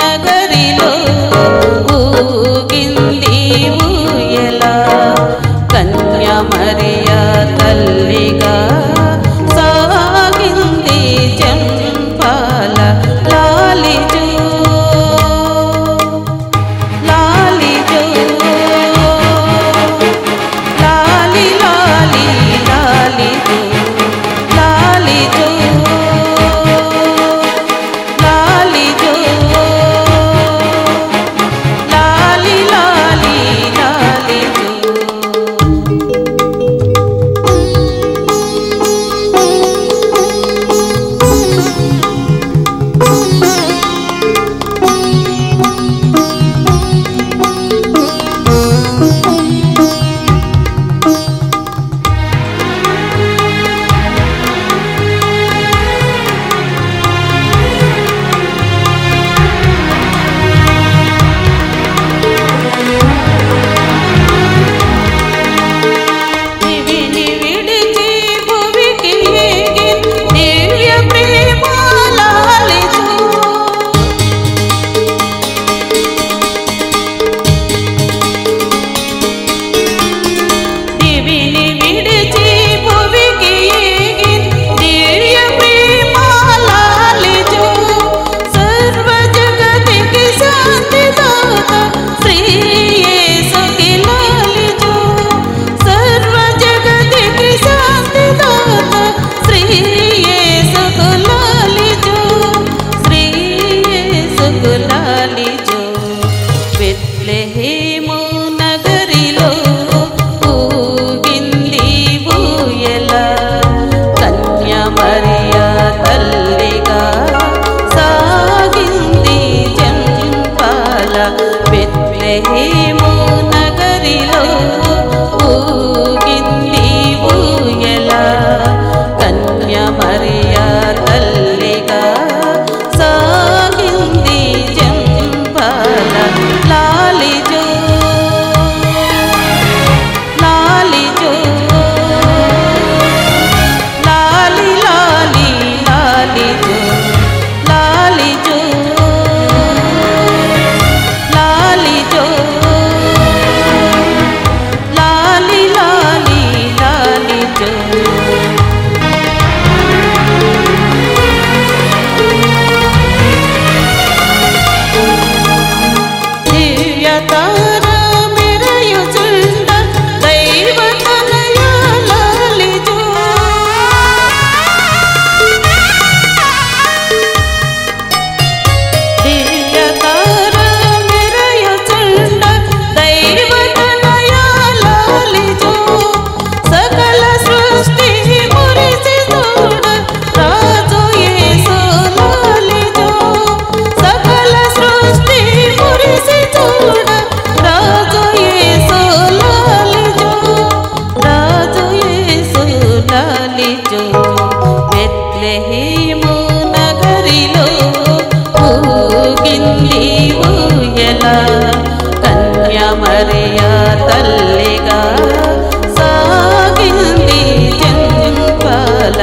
నగరిలో ఊగింది ఊయలా? కన్యామరియ తల్లిగా సాగింది జంపాల లాలి القلب Ternyata ప్రేము నగరిలో ఊగింది ఊయల కన్యామరియ తల్లిగా సాగింది జంపాల